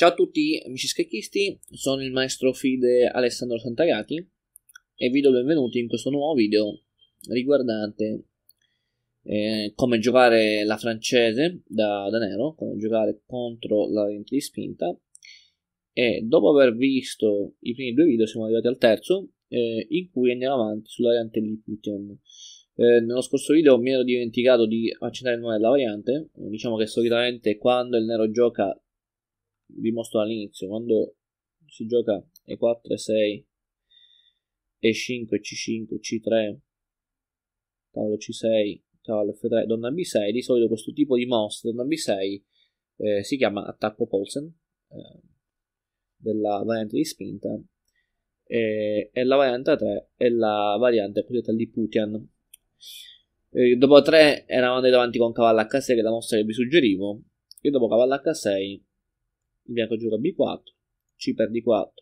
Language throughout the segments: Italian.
Ciao a tutti amici schecchisti, sono il maestro Fide Alessandro Santagati e vi do benvenuti in questo nuovo video riguardante eh, come giocare la francese da, da, nero, come giocare contro la variante di spinta e dopo aver visto i primi due video siamo arrivati al terzo eh, in cui andiamo avanti sulla variante di Putin. Eh, nello scorso video mi ero dimenticato di accendere il nome della variante, diciamo che solitamente quando il nero gioca vi mostro all'inizio, quando si gioca E4, E6, E5, C5, C3, cavallo C6, cavallo F3, donna B6, di solito questo tipo di mossa, donna B6, eh, si chiama attacco Polsen, eh, della variante di spinta, e, e, la variante 3 è la variante cosiddetta di Putian. Eh, dopo 3 eravamo davanti con cavallo H6 che è la mossa che vi suggerivo, e dopo cavallo H6 il bianco gioca B4, C per D4,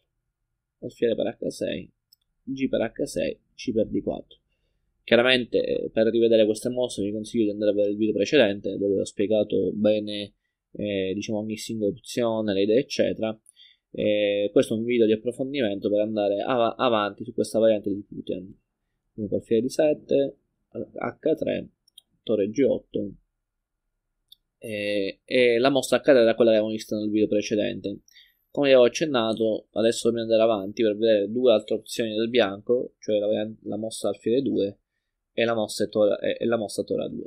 alfiere per H6, G per H6, C per D4. Chiaramente eh, per rivedere queste mosse vi consiglio di andare a vedere il video precedente dove ho spiegato bene eh, diciamo ogni singola opzione, le idee eccetera. Eh, questo è un video di approfondimento per andare av- avanti su questa variante di Putin. Dunque alfiere di 7, H3, torre G8, e, e la mossa accade da quella che avevamo visto nel video precedente. Come avevo accennato, adesso dobbiamo andare avanti per vedere due altre opzioni del bianco, cioè la, la mossa alfiere 2 e la mossa, tora, e, e la mossa tora 2.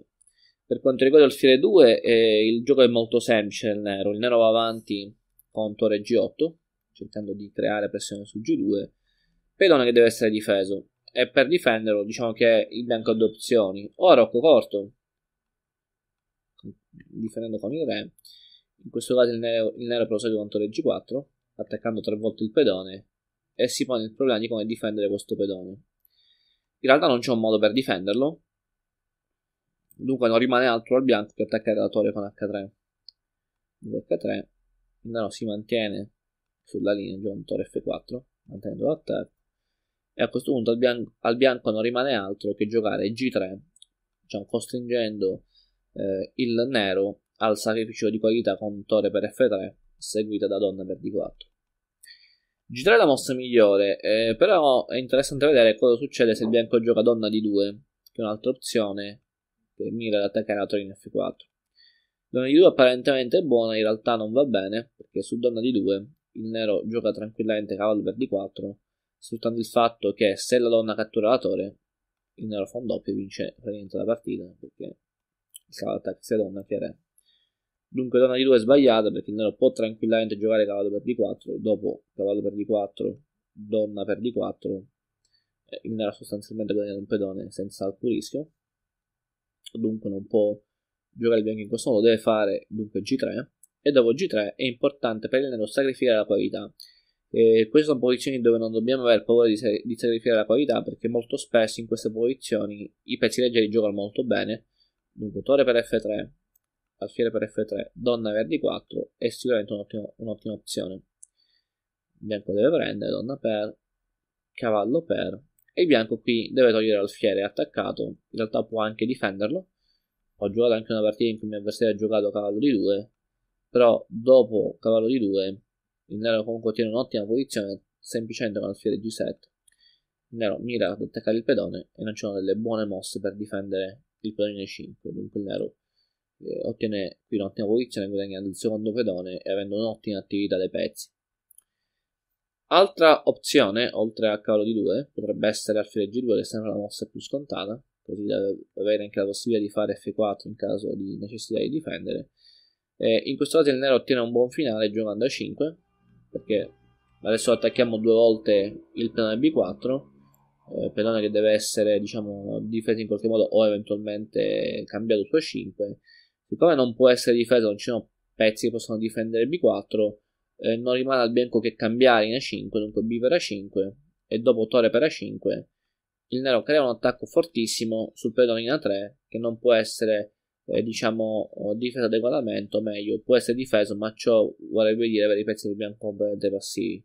Per quanto riguarda alfiere 2, eh, il gioco è molto semplice nel nero. Il nero va avanti con torre G8, cercando di creare pressione su G2, pedone che deve essere difeso. E per difenderlo, diciamo che il bianco ha due opzioni: o a rocco corto, difendendo con il re. In questo caso il nero, il nero prosegue contro le G4, attaccando tre volte il pedone e si pone il problema di come difendere questo pedone. In realtà non c'è un modo per difenderlo, dunque non rimane altro al bianco che attaccare la torre con H3. Dunque H3, il nero si mantiene sulla linea giocando torre F4, mantenendo l'attacco, e a questo punto al bianco, al bianco non rimane altro che giocare G3, diciamo, costringendo eh, il nero al sacrificio di qualità con torre per F3 seguita da donna per D4. G3 è la mossa migliore, eh, però è interessante vedere cosa succede se il bianco gioca donna D2, che è un'altra opzione che mira ad attaccare la torre in F4. Donna D2 apparentemente è buona, in realtà non va bene, perché su donna D2 il nero gioca tranquillamente cavallo per D4, sfruttando il fatto che se la donna cattura la torre, il nero fa un doppio e vince praticamente la partita, perché cavallo taxi donna che re. Dunque donna di 2 è sbagliata perché il nero può tranquillamente giocare cavallo per d4 e dopo cavallo per d4, donna per d4 eh, il nero sostanzialmente guadagna un pedone senza alcun rischio. Dunque non può giocare il bianco in questo modo, deve fare dunque g3 e dopo g3 è importante per il nero sacrificare la qualità. E queste sono posizioni dove non dobbiamo avere paura di, di sacrificare la qualità perché molto spesso in queste posizioni i pezzi leggeri giocano molto bene Dunque, torre per F3, alfiere per F3, donna per D4 è sicuramente un'ottima, un'ottima opzione. Bianco deve prendere, donna per, cavallo per, e il bianco qui deve togliere l'alfiere attaccato, in realtà può anche difenderlo. Ho giocato anche una partita in cui il mio avversario ha giocato cavallo di 2, però dopo cavallo di 2 il nero comunque ottiene un'ottima posizione semplicemente con alfiere G7. Il nero mira ad attaccare il pedone e non ci sono delle buone mosse per difendere il pedone 5, dunque il nero eh, ottiene qui un'ottima posizione guadagnando il secondo pedone e avendo un'ottima attività dei pezzi. Altra opzione, oltre a cavallo di 2, potrebbe essere alfiere G2 che sembra la mossa più scontata, così da avere anche la possibilità di fare F4 in caso di necessità di difendere. Eh, in questo caso il nero ottiene un buon finale giocando a 5, perché adesso attacchiamo due volte il pedone B4 eh, pedone che deve essere diciamo difeso in qualche modo o eventualmente cambiato su A5 siccome non può essere difeso non ci sono pezzi che possono difendere B4 eh, non rimane al bianco che cambiare in A5 dunque B per A5 e dopo torre per A5 il nero crea un attacco fortissimo sul pedone in A3 che non può essere eh, diciamo difeso adeguatamente o meglio può essere difeso ma ciò vorrebbe dire avere i pezzi del bianco completamente passivi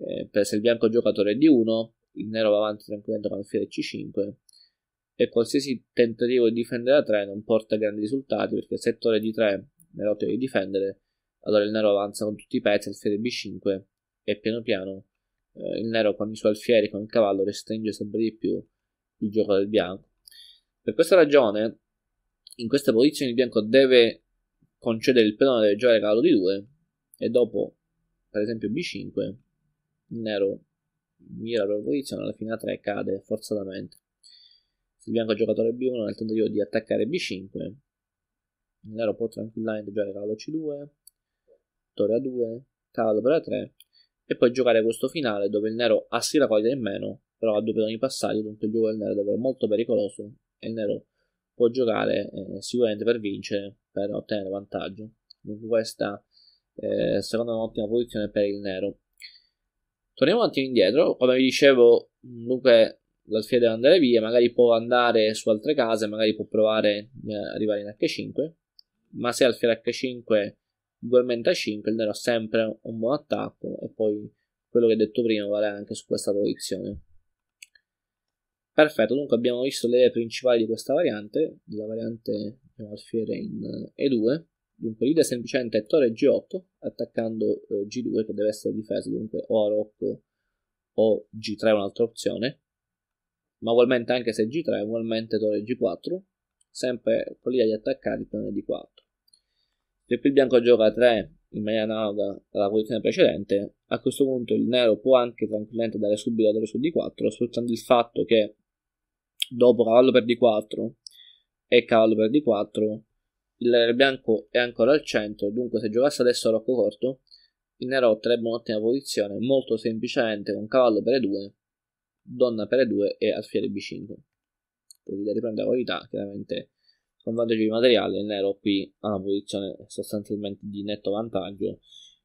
eh, per se il bianco giocatore D1 il nero va avanti tranquillamente con alfiere C5 e qualsiasi tentativo di difendere a 3 non porta grandi risultati perché se torre di 3 nero ottiene di difendere allora il nero avanza con tutti i pezzi, alfiere B5 e piano piano eh, il nero con i suoi alfieri, con il cavallo, restringe sempre di più il gioco del bianco. Per questa ragione, in queste posizioni il bianco deve concedere il pedone, deve giocare cavallo di 2 e dopo, per esempio B5, il nero mira la posizione, alla fine a 3 cade forzatamente. Se il bianco giocatore B1 nel tentativo di attaccare B5, il nero può tranquillamente giocare cavallo C2, torre A2, cavallo per A3 e poi giocare questo finale dove il nero ha sì la qualità in meno, però ha due pedoni passati, dunque il gioco del nero è davvero molto pericoloso e il nero può giocare eh, sicuramente per vincere, per ottenere vantaggio. Dunque questa eh, secondo me è un'ottima posizione per il nero. Torniamo un attimo indietro, come vi dicevo, dunque l'alfiere deve andare via, magari può andare su altre case, magari può provare eh, arrivare in H5, ma se alfiere H5 ugualmente a 5 il nero ha sempre un buon attacco. E poi quello che ho detto prima vale anche su questa posizione. Perfetto. Dunque abbiamo visto le principali di questa variante. La variante alfiere in E2 dunque l'idea semplicemente è torre G8 attaccando eh, G2 che deve essere difeso dunque o a Rocco o G3 è un'altra opzione. Ma ugualmente anche se G3 ugualmente torre G4 sempre con l'idea di attaccare il piano di 4 se il bianco gioca 3 in maniera analoga alla posizione precedente, a questo punto il nero può anche tranquillamente dare subito la torre su D4, sfruttando il fatto che dopo cavallo per D4 e cavallo per D4 il bianco è ancora al centro, dunque se giocasse adesso Rocco corto, il nero otterrebbe un'ottima posizione, molto semplicemente con cavallo per E2, donna per E2 e alfiere B5. Poi riprende la qualità, chiaramente con vantaggio di materiale il nero qui ha una posizione sostanzialmente di netto vantaggio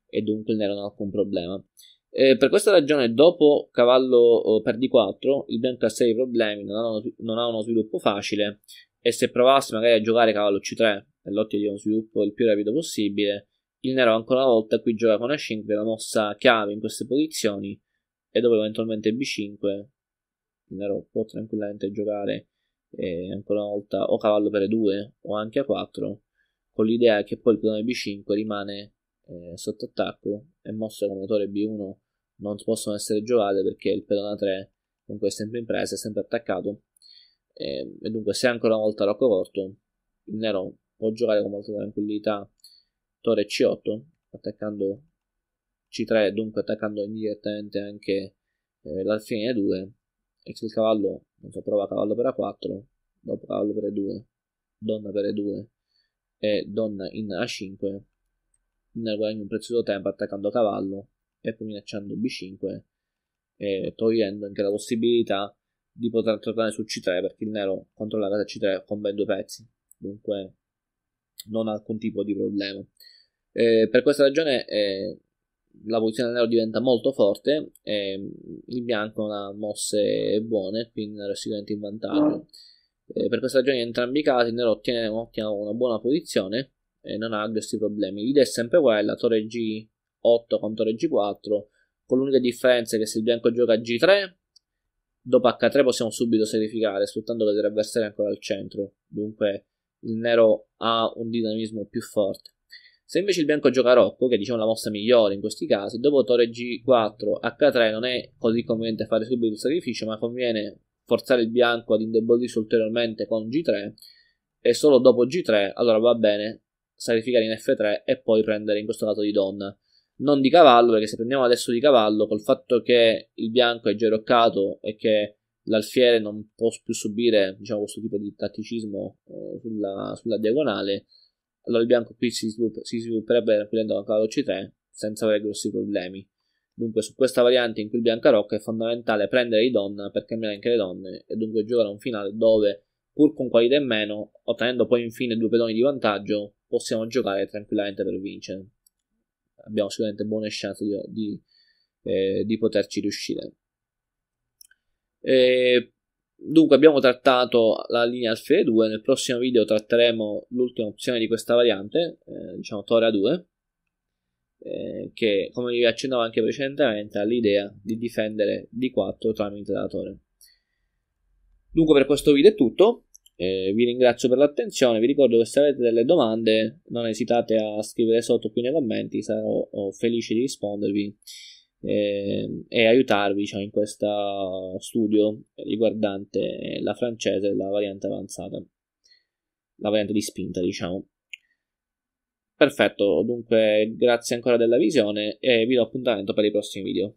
e dunque il nero non ha alcun problema eh, per questa ragione dopo cavallo per d4 il bianco ha 6 problemi non ha, uno, non ha uno sviluppo facile e se provasse magari a giocare cavallo c3 nell'ottica di uno sviluppo il più rapido possibile il nero ancora una volta qui gioca con a5 la mossa chiave in queste posizioni e dopo eventualmente b5 il nero può tranquillamente giocare e ancora una volta o cavallo per E2 o anche A4 con l'idea che poi il pedone B5 rimane eh, sotto attacco e mosse come torre B1 non possono essere giocate perché il pedone A3 comunque è sempre in presa, è sempre attaccato. E, e dunque se ancora una volta rocco corto il nero può giocare con molta tranquillità. Torre C8 attaccando C3 dunque attaccando indirettamente anche eh, l'alfine 2 e se il cavallo non so, prova cavallo per A4, dopo cavallo per E2, donna per E2 e donna in A5, nel guadagno un prezioso tempo attaccando cavallo e poi minacciando B5 e togliendo anche la possibilità di poter tornare su C3 perché il nero controlla la casa C3 con ben due pezzi, dunque non ha alcun tipo di problema. Eh, per questa ragione eh, la posizione del nero diventa molto forte e il bianco non ha mosse buone, quindi nero è sicuramente in vantaggio. E per questa ragione in entrambi i casi il nero ottiene un'ottima, una buona posizione e non ha grossi problemi. L'idea è sempre quella, torre G8 con torre G4, con l'unica differenza che se il bianco gioca G3, dopo H3 possiamo subito sacrificare, sfruttando che l'avversario è ancora al centro. Dunque il nero ha un dinamismo più forte. Se invece il bianco gioca Rocco, che è diciamo la mossa migliore in questi casi, dopo torre G4, H3 non è così conveniente fare subito il sacrificio, ma conviene forzare il bianco ad indebolirsi ulteriormente con G3 e solo dopo G3 allora va bene sacrificare in F3 e poi prendere in questo caso di donna. Non di cavallo, perché se prendiamo adesso di cavallo, col fatto che il bianco è geroccato e che l'alfiere non può più subire diciamo, questo tipo di tatticismo eh, sulla, sulla diagonale, allora il bianco qui si, svilupp- si svilupperebbe tranquillamente con cavallo C3 senza avere grossi problemi. Dunque su questa variante in cui il bianco rocca è fondamentale prendere i donna per cambiare anche le donne e dunque giocare un finale dove pur con qualità in meno, ottenendo poi infine due pedoni di vantaggio, possiamo giocare tranquillamente per vincere. Abbiamo sicuramente buone chance di, di, eh, di poterci riuscire. E Dunque abbiamo trattato la linea alfiere 2, nel prossimo video tratteremo l'ultima opzione di questa variante, eh, diciamo Tora 2, eh, che come vi accennavo anche precedentemente ha l'idea di difendere D4 tramite la torre. Dunque per questo video è tutto, Eh, vi ringrazio per l'attenzione, vi ricordo che se avete delle domande non esitate a scrivere sotto qui nei commenti, sarò felice di rispondervi eh, e aiutarvi diciamo, in questo studio riguardante la francese e la variante avanzata, la variante di spinta diciamo. Perfetto, dunque grazie ancora della visione e vi do appuntamento per i prossimi video.